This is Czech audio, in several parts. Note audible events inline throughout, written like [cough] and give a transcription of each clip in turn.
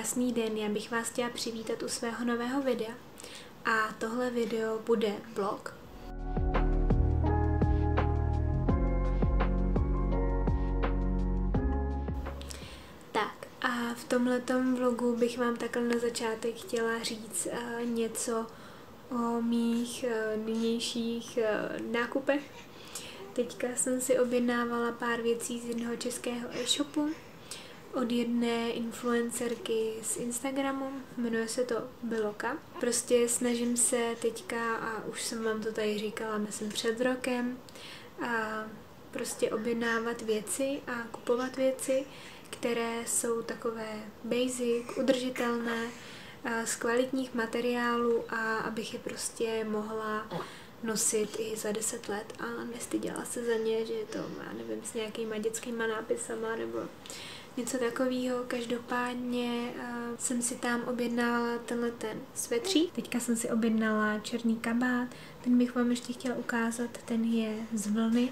Krásný den, já bych vás chtěla přivítat u svého nového videa. A tohle video bude vlog. Tak a v tomhletom vlogu bych vám takhle na začátek chtěla říct uh, něco o mých uh, nynějších uh, nákupech. Teďka jsem si objednávala pár věcí z jednoho českého e-shopu od jedné influencerky z Instagramu, jmenuje se to Beloka. Prostě snažím se teďka, a už jsem vám to tady říkala, myslím před rokem, a prostě objednávat věci a kupovat věci, které jsou takové basic, udržitelné, z kvalitních materiálů a abych je prostě mohla nosit i za deset let a nestyděla se za ně, že je to, já nevím, s nějakýma dětskýma nápisama nebo něco takového. Každopádně uh, jsem si tam objednala tenhle ten svetří. Teďka jsem si objednala černý kabát, ten bych vám ještě chtěla ukázat, ten je z vlny,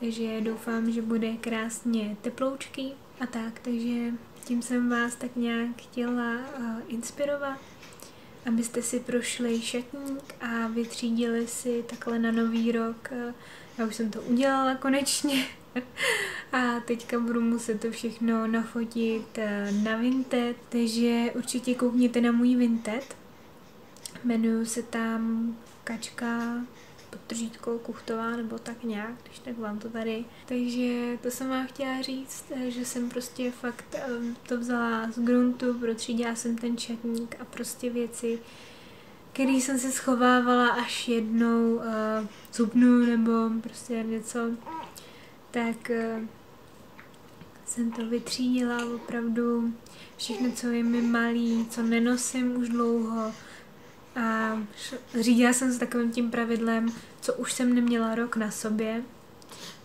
takže doufám, že bude krásně teploučký a tak, takže tím jsem vás tak nějak chtěla uh, inspirovat abyste si prošli šatník a vytřídili si takhle na nový rok. Já už jsem to udělala konečně. [laughs] A teďka budu muset to všechno nafotit eh, na Vinted, takže určitě koukněte na můj Vinted. Jmenuju se tam Kačka podtržítko kuchtová nebo tak nějak, když tak vám to tady. Takže to jsem vám chtěla říct, eh, že jsem prostě fakt eh, to vzala z gruntu, protřídila jsem ten četník a prostě věci, který jsem si schovávala až jednou uh, zubnu nebo prostě něco, tak uh, jsem to vytřídila opravdu všechno, co je mi malý, co nenosím už dlouho, a řídila jsem s takovým tím pravidlem, co už jsem neměla rok na sobě,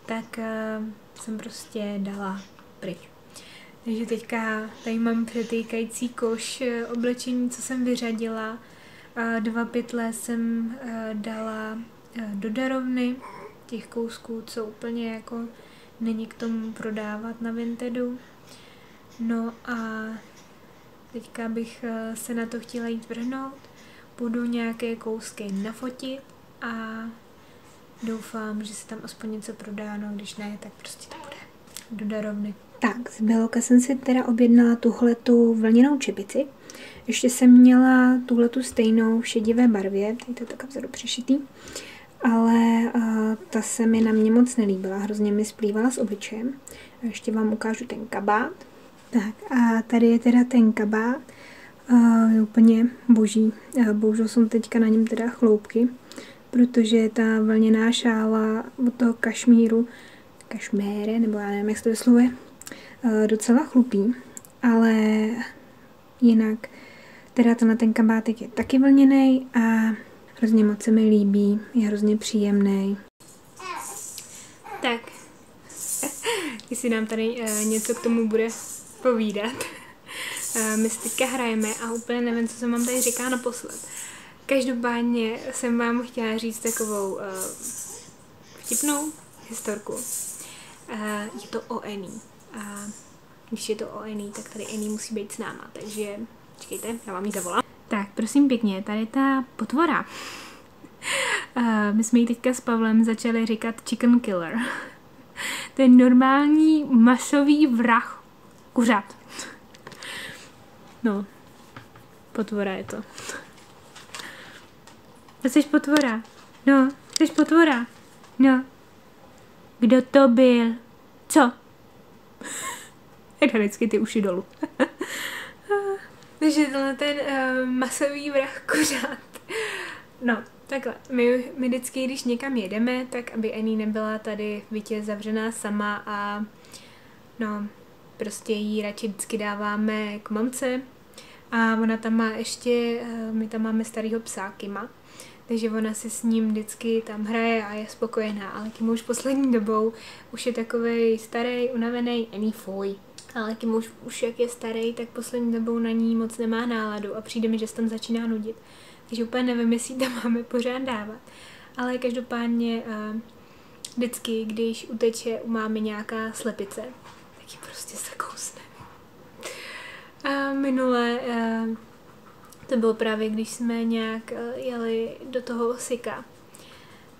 tak uh, jsem prostě dala pryč. Takže teďka tady mám přetýkající koš uh, oblečení, co jsem vyřadila. Dva pytle jsem dala do darovny, těch kousků, co úplně jako není k tomu prodávat na Vintedu. No a teďka bych uh, se na to chtěla jít vrhnout budu nějaké kousky nafotit a doufám, že se tam aspoň něco prodá, no když ne, tak prostě to bude do darovny. Tak, z Beloka jsem si teda objednala tuhle tu vlněnou čepici. Ještě jsem měla tuhle tu stejnou v šedivé barvě, tady to je tak vzadu přešitý, ale uh, ta se mi na mě moc nelíbila, hrozně mi splývala s obličejem. A ještě vám ukážu ten kabát. Tak a tady je teda ten kabát a je úplně boží. A bohužel jsou teďka na něm teda chloupky, protože ta vlněná šála od toho kašmíru, kašmére, nebo já nevím, jak se to vyslovuje, docela chlupí, ale jinak teda ten kabátek je taky vlněný a hrozně moc se mi líbí, je hrozně příjemný. Tak, [laughs] jestli nám tady uh, něco k tomu bude povídat. Uh, [laughs] my si teďka hrajeme a úplně nevím, co jsem vám tady říká naposled. Každopádně jsem vám chtěla říct takovou uh, vtipnou historku. Uh, je to o Annie. A když je to o Annie, tak tady Annie musí být s náma, takže čekejte, já vám ji zavolám. Tak, prosím pěkně, tady ta potvora. Uh, [laughs] my jsme ji teďka s Pavlem začali říkat chicken killer. [laughs] Ten normální masový vrah kuřat. No, potvora je to. To [laughs] jsi potvora. No, jsi potvora. No. Kdo to byl? Co? Jde vždycky ty uši dolů. Takže tohle ten uh, masový vrah kuřát. No, takhle. My, my vždycky, když někam jedeme, tak aby Annie nebyla tady v bytě zavřená sama a no, prostě jí radši vždycky dáváme k mamce, a ona tam má ještě, eh, my tam máme starýho psa Kima, takže ona si s ním vždycky tam hraje a je spokojená, ale Kim už poslední dobou už je takový starý, unavený, ani fuj. Ale Kim už, už jak je starý, tak poslední dobou na ní moc nemá náladu a přijde mi, že se tam začíná nudit. Takže úplně nevím, jestli tam máme pořád dávat. Ale každopádně uh, vždycky, když uteče u mámy nějaká slepice, tak ji prostě zakousne. A minule uh, to bylo právě, když jsme nějak uh, jeli do toho Osika,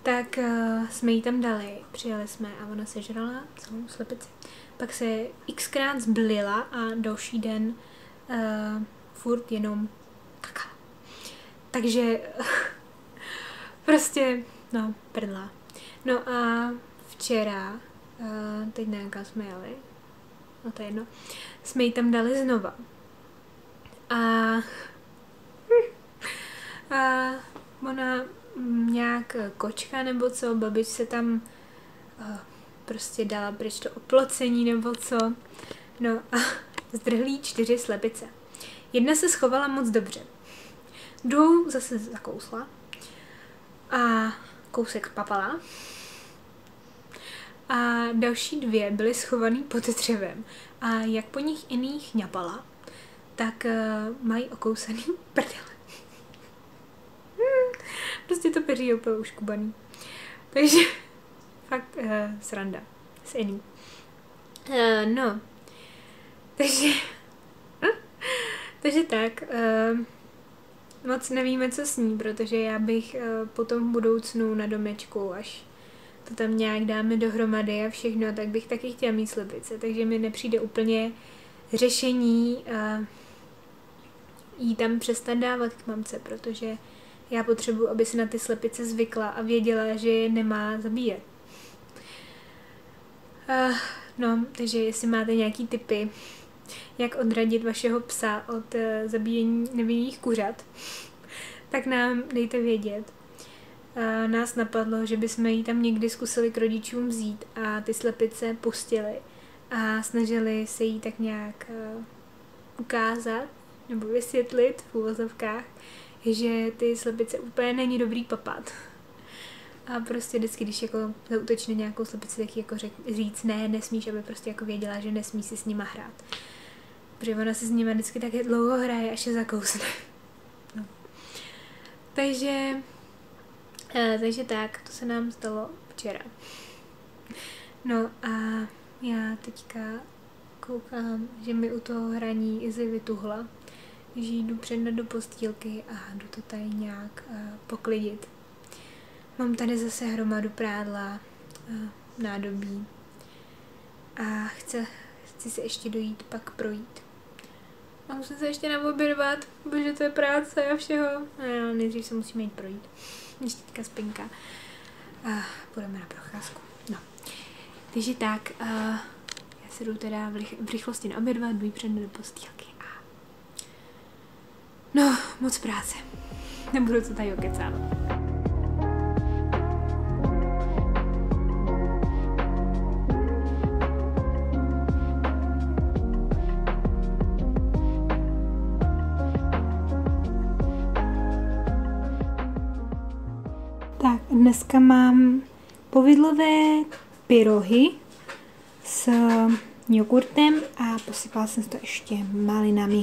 tak uh, jsme jí tam dali, přijeli jsme a ona sežrala celou slepici. Pak se xkrát zblila a další den uh, furt jenom kakala. Takže [laughs] prostě, no, prdla. No a včera, uh, teď nevím, kam jsme jeli, no to je jedno, jsme ji tam dali znova. A, [laughs] a ona nějak kočka nebo co, babič se tam uh, prostě dala pryč to oplocení nebo co. No a [laughs] zdrhlí čtyři slepice. Jedna se schovala moc dobře. Druhou zase zakousla. A kousek papala. A další dvě byly schované pod dřevem. A jak po nich jiných ňapala, tak uh, mají okousaný [laughs] prdele. [laughs] prostě to peří je úplně uškubaný. Takže fakt uh, sranda s. Uh, no, takže [laughs] takže tak, uh, moc nevíme, co s ní, protože já bych uh, potom v budoucnu na domečku, až to tam nějak dáme dohromady a všechno, tak bych taky chtěla mít slepice, takže mi nepřijde úplně řešení uh, jí tam přestat dávat k mamce, protože já potřebuji, aby si na ty slepice zvykla a věděla, že je nemá zabíjet. Uh, no, takže jestli máte nějaký typy, jak odradit vašeho psa od uh, zabíjení nevinných kuřat, tak nám dejte vědět. Uh, nás napadlo, že bychom ji tam někdy zkusili k rodičům vzít a ty slepice pustili a snažili se jí tak nějak uh, ukázat nebo vysvětlit v úvozovkách, že ty slepice úplně není dobrý papat. A prostě vždycky, když jako zautočí na nějakou slepici, tak jako řek, říct ne, nesmíš, aby prostě jako věděla, že nesmí si s nima hrát. Protože ona si s nimi vždycky tak dlouho hraje, až je zakousne. No. Takže, uh, takže tak, to se nám stalo včera. No a já teďka koukám, že mi u toho hraní Izzy vytuhla, že jdu přednat do postýlky a jdu to tady nějak uh, poklidit. Mám tady zase hromadu prádla, uh, nádobí a chce, chci se ještě dojít pak projít. A musím se ještě naobědovat, protože to je práce a všeho. No, nejdřív se musíme jít projít. Ještě teďka spinka. A půjdeme na procházku. No. Takže tak, uh, já se jdu teda v, rych- v rychlosti naobědvat, jdu před do postýlky a... No, moc práce. Nebudu to tady okecávat. Dneska mám povidlové pyrohy s jogurtem a posypala jsem to ještě malinami.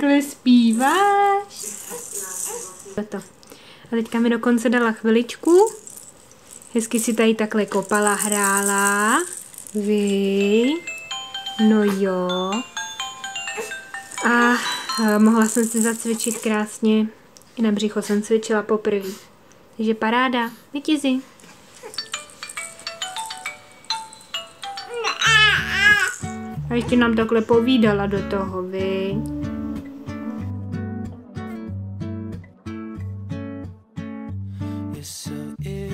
Takhle zpíváš. To. A teďka mi dokonce dala chviličku. Hezky si tady takhle kopala, hrála. Vy. No jo. A mohla jsem si zacvičit krásně. I na břicho jsem cvičila poprvé. Takže paráda. Vytizi. A ještě nám takhle povídala do toho, vy. so ill.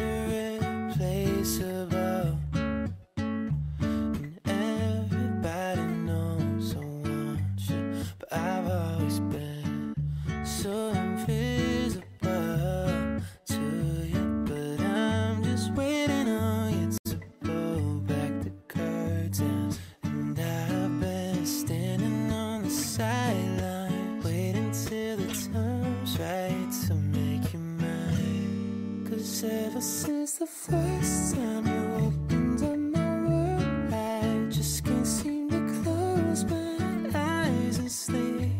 Ever since the first time you opened up my world I just can't seem to close my eyes and sleep.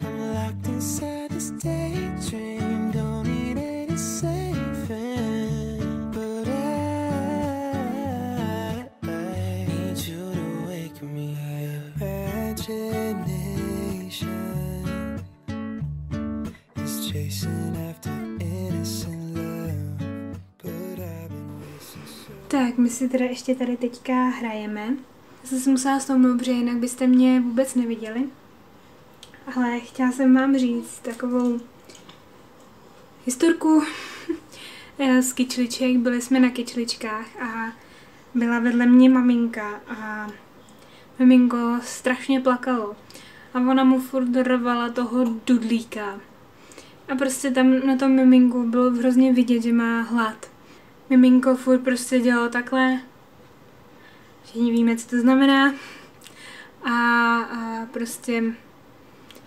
I'm locked inside this daydream Don't need any saving But I, I need you to wake me up. Imagination is chasing tak, my si teda ještě tady teďka hrajeme. Já jsem si musela stoupnout, protože jinak byste mě vůbec neviděli. Ale chtěla jsem vám říct takovou historku z kyčliček. Byli jsme na kyčličkách a byla vedle mě maminka a miminko strašně plakalo. A ona mu furt rvala toho dudlíka. A prostě tam na tom miminku bylo hrozně vidět, že má hlad miminko furt prostě dělalo takhle. Všichni víme, co to znamená. A, a prostě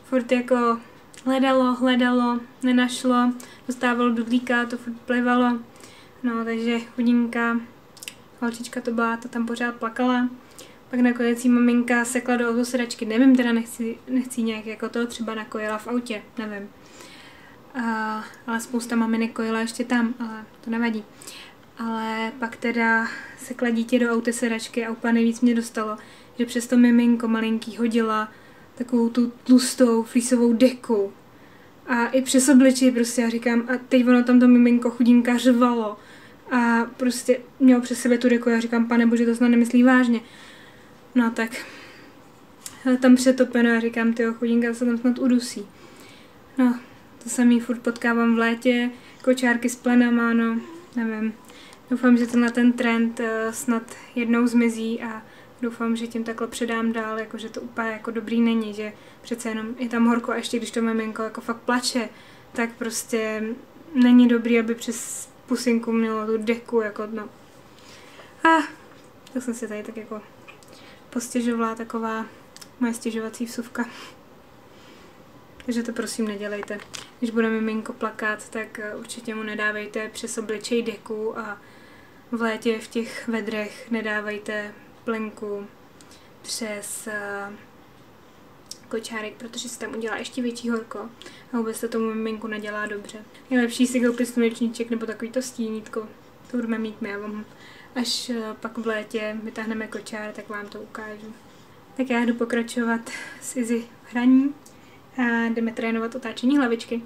furt jako hledalo, hledalo, nenašlo, dostávalo dudlíka, to furt plivalo. No, takže chudinka, holčička to byla, to tam pořád plakala. Pak nakonec jí maminka sekla do autosedačky, nevím, teda nechci, nechci nějak jako to, třeba nakojila v autě, nevím. A, ale spousta maminek kojila ještě tam, ale to nevadí ale pak teda sekla dítě do autosedačky a úplně nejvíc mě dostalo, že přes to miminko malinký hodila takovou tu tlustou flísovou deku. A i přes obličej prostě já říkám, a teď ono tam to miminko chudinka řvalo. A prostě mělo přes sebe tu deku, já říkám, pane bože, to snad nemyslí vážně. No tak, tam přetopeno, já říkám, ty chudinka se tam snad udusí. No, to samý furt potkávám v létě, kočárky s plenama, no, nevím. Doufám, že tenhle ten trend uh, snad jednou zmizí a doufám, že tím takhle předám dál, jako že to úplně jako dobrý není, že přece jenom je tam horko a ještě když to miminko jako fakt plače, tak prostě není dobrý, aby přes pusinku mělo tu deku, jako no. A tak jsem si tady tak jako postěžovala taková moje stěžovací vsuvka. Takže to prosím nedělejte. Když bude miminko plakat, tak eh, určitě mu nedávejte přes obličej deku a v létě v těch vedrech nedávejte plenku přes uh, kočárek, protože se tam udělá ještě větší horko a vůbec to tomu miminku nedělá dobře. Je lepší si koupit slunečníček nebo takovýto stínítko. To budeme mít my a vám až uh, pak v létě vytáhneme kočár, tak vám to ukážu. Tak já jdu pokračovat s Izzy hraní a jdeme trénovat otáčení hlavičky.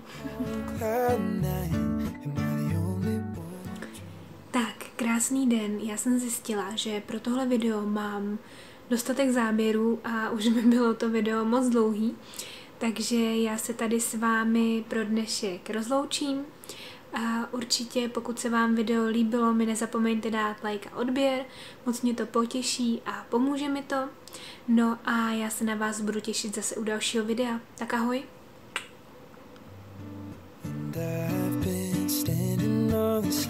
Krásný den, já jsem zjistila, že pro tohle video mám dostatek záběrů a [laughs] už mi bylo to video moc dlouhý, takže já se tady s vámi pro dnešek rozloučím. A určitě, pokud se vám video líbilo, mi nezapomeňte dát like a odběr, moc mě to potěší a pomůže mi to. No a já se na vás budu těšit zase u dalšího videa. Tak ahoj! And I've been standing on this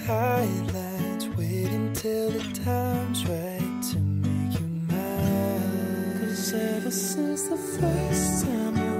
till the time's right to make you mine. Cause ever since the first time you